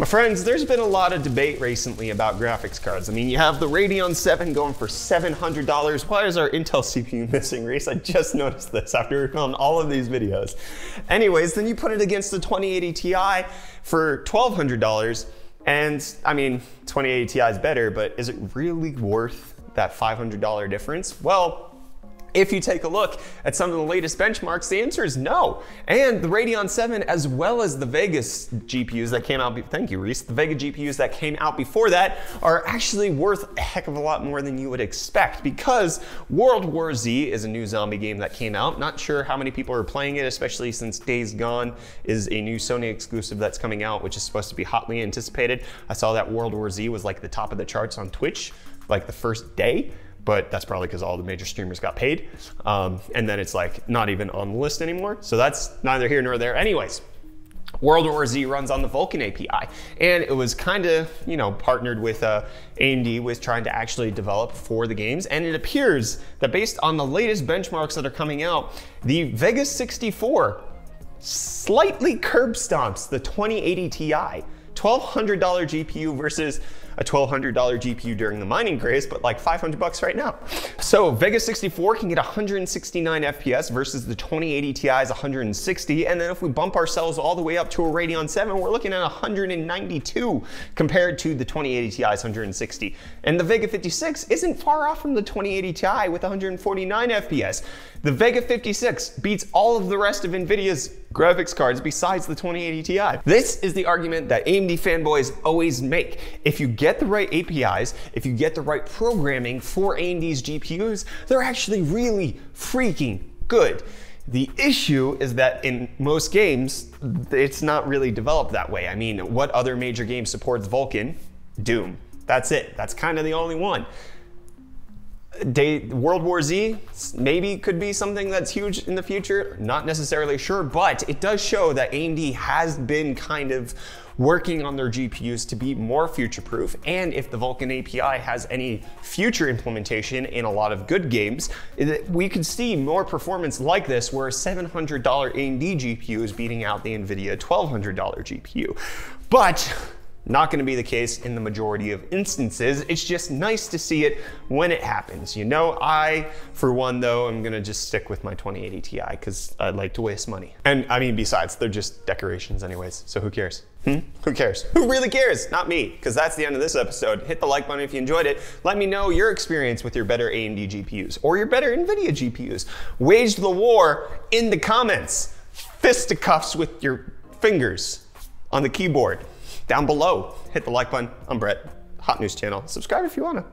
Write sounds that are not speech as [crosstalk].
My friends, there's been a lot of debate recently about graphics cards. I mean, you have the Radeon 7 going for $700. Why is our Intel CPU [laughs] missing, Reese? I just noticed this after we filming all of these videos. Anyways, then you put it against the 2080 Ti for $1,200. And I mean, 2080 Ti is better, but is it really worth that $500 difference? Well, if you take a look at some of the latest benchmarks, the answer is no. And the Radeon 7, as well as the Vegas GPUs that came out, thank you, Reese, the Vega GPUs that came out before that are actually worth a heck of a lot more than you would expect because World War Z is a new zombie game that came out. Not sure how many people are playing it, especially since Days Gone is a new Sony exclusive that's coming out, which is supposed to be hotly anticipated. I saw that World War Z was like the top of the charts on Twitch, like the first day but that's probably because all the major streamers got paid. Um, and then it's like not even on the list anymore. So that's neither here nor there. Anyways, World War Z runs on the Vulkan API, and it was kind of, you know, partnered with uh, AMD with trying to actually develop for the games. And it appears that based on the latest benchmarks that are coming out, the Vega 64 slightly curb stomps the 2080 Ti. $1,200 GPU versus a $1,200 GPU during the mining craze, but like 500 bucks right now. So Vega 64 can get 169 FPS versus the 2080 Ti's 160. And then if we bump ourselves all the way up to a Radeon 7, we're looking at 192 compared to the 2080 Ti's 160. And the Vega 56 isn't far off from the 2080 Ti with 149 FPS. The Vega 56 beats all of the rest of NVIDIA's graphics cards besides the 2080 Ti. This is the argument that AMD fanboys always make. If you get the right APIs, if you get the right programming for AMD's GPUs, they're actually really freaking good. The issue is that in most games, it's not really developed that way. I mean, what other major game supports Vulkan? Doom. That's it. That's kind of the only one. Day, World War Z maybe could be something that's huge in the future. Not necessarily sure, but it does show that AMD has been kind of working on their GPUs to be more future proof. And if the Vulkan API has any future implementation in a lot of good games, we could see more performance like this where a $700 AMD GPU is beating out the NVIDIA $1,200 GPU. But not gonna be the case in the majority of instances. It's just nice to see it when it happens. You know, I, for one though, I'm gonna just stick with my 2080 Ti because I'd like to waste money. And I mean, besides, they're just decorations anyways, so who cares? Hmm? Who cares? Who really cares? Not me, because that's the end of this episode. Hit the like button if you enjoyed it. Let me know your experience with your better AMD GPUs or your better NVIDIA GPUs. Wage the war in the comments. Fisticuffs with your fingers on the keyboard down below. Hit the like button. I'm Brett, Hot News Channel. Subscribe if you wanna.